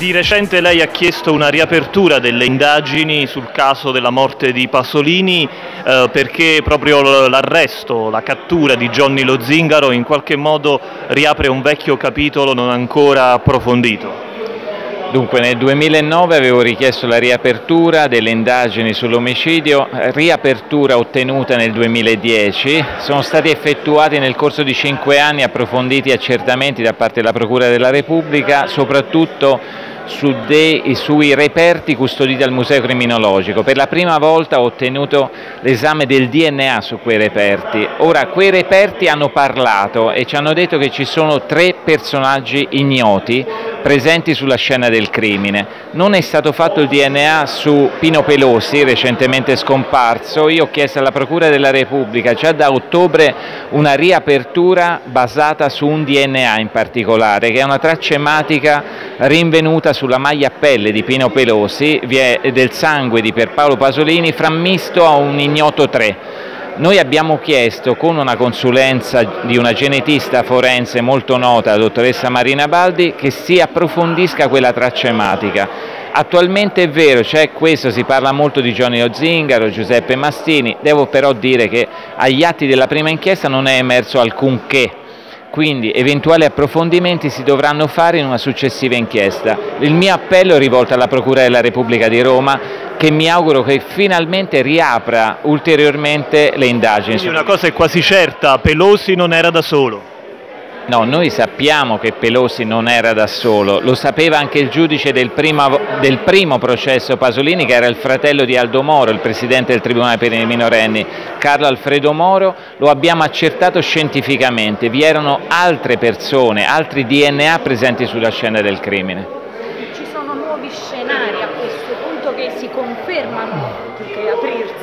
Di recente lei ha chiesto una riapertura delle indagini sul caso della morte di Pasolini eh, perché proprio l'arresto, la cattura di Johnny Lo Zingaro in qualche modo riapre un vecchio capitolo non ancora approfondito. Dunque nel 2009 avevo richiesto la riapertura delle indagini sull'omicidio, riapertura ottenuta nel 2010, sono stati effettuati nel corso di cinque anni approfonditi accertamenti da parte della Procura della Repubblica, soprattutto su dei, sui reperti custoditi al Museo Criminologico. Per la prima volta ho ottenuto l'esame del DNA su quei reperti. Ora, quei reperti hanno parlato e ci hanno detto che ci sono tre personaggi ignoti presenti sulla scena del crimine. Non è stato fatto il DNA su Pino Pelosi, recentemente scomparso. Io ho chiesto alla Procura della Repubblica già da ottobre una riapertura basata su un DNA in particolare, che è una traccia ematica rinvenuta sulla maglia pelle di Pino Pelosi del sangue di Pierpaolo Pasolini frammisto a un ignoto 3. Noi abbiamo chiesto con una consulenza di una genetista forense molto nota, la dottoressa Marina Baldi, che si approfondisca quella traccia ematica. Attualmente è vero, c'è questo, si parla molto di Giovanni Zingaro, Giuseppe Mastini, devo però dire che agli atti della prima inchiesta non è emerso alcunché quindi eventuali approfondimenti si dovranno fare in una successiva inchiesta. Il mio appello è rivolto alla Procura della Repubblica di Roma che mi auguro che finalmente riapra ulteriormente le indagini. Quindi una cosa è quasi certa, Pelosi non era da solo. No, noi sappiamo che Pelosi non era da solo, lo sapeva anche il giudice del, prima, del, primo processo Pasolini che era il fratello di Aldo Moro, il presidente del Tribunale per i minorenni, Carlo Alfredo Moro, lo abbiamo accertato scientificamente, vi erano altre persone, altri DNA presenti sulla scena del crimine. Ci sono nuovi scenari a questo punto che si confermano che aprirsi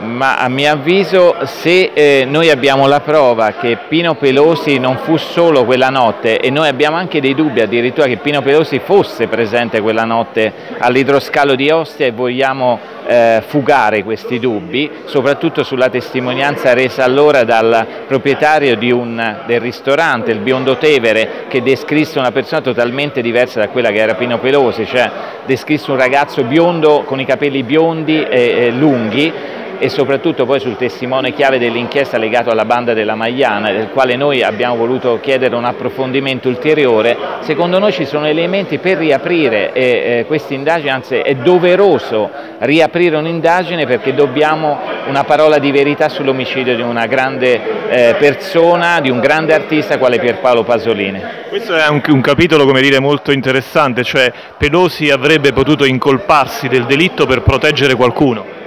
ma a mio avviso se eh, noi abbiamo la prova che Pino Pelosi non fu solo quella notte e noi abbiamo anche dei dubbi addirittura che Pino Pelosi fosse presente quella notte all'idroscalo di Ostia e vogliamo eh, fugare questi dubbi, soprattutto sulla testimonianza resa allora dal proprietario un, del ristorante, il Biondo Tevere, che descrisse una persona totalmente diversa da quella che era Pino Pelosi, cioè descrisse un ragazzo biondo con i capelli biondi e, e lunghi e soprattutto poi sul testimone chiave dell'inchiesta legato alla banda della Magliana, del quale noi abbiamo voluto chiedere un approfondimento ulteriore, secondo noi ci sono elementi per riaprire eh, questa indagine, anzi è doveroso riaprire un'indagine perché dobbiamo una parola di verità sull'omicidio di una grande eh, persona, di un grande artista quale Pierpaolo Pasolini. Questo è un, un capitolo dire, molto interessante, cioè Pelosi avrebbe potuto incolparsi del delitto per proteggere qualcuno.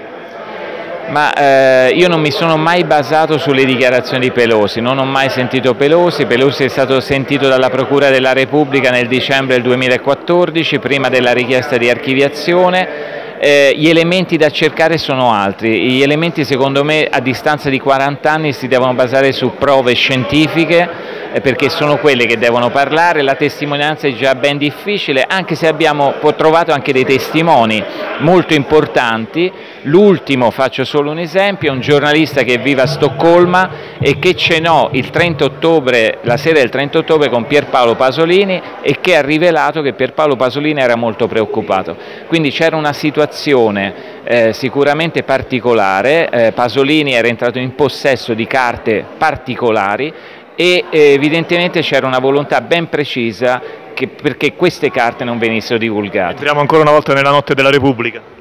Ma eh, io non mi sono mai basato sulle dichiarazioni di Pelosi, non ho mai sentito Pelosi, Pelosi è stato sentito dalla Procura della Repubblica nel dicembre del 2014, prima della richiesta di archiviazione, eh, gli elementi da cercare sono altri, gli elementi secondo me a distanza di 40 anni si devono basare su prove scientifiche perché sono quelle che devono parlare, la testimonianza è già ben difficile anche se abbiamo trovato anche dei testimoni molto importanti, l'ultimo faccio solo un esempio, è un giornalista che vive a Stoccolma e che cenò il 30 ottobre, la sera del 30 ottobre con Pierpaolo Pasolini e che ha rivelato che Pierpaolo Pasolini era molto preoccupato, quindi c'era una situazione eh, sicuramente particolare, eh, Pasolini era entrato in possesso di carte particolari e eh, evidentemente c'era una volontà ben precisa che, perché queste carte non venissero divulgate. Entriamo ancora una volta nella notte della Repubblica.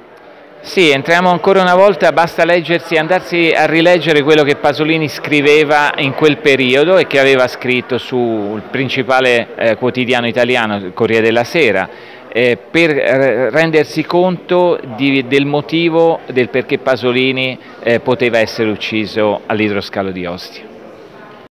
Sì, entriamo ancora una volta, basta leggersi, andarsi a rileggere quello che Pasolini scriveva in quel periodo e che aveva scritto sul principale eh, quotidiano italiano, il Corriere della Sera eh, per eh, rendersi conto di, del motivo del perché Pasolini eh, poteva essere ucciso all'idroscalo di Ostia.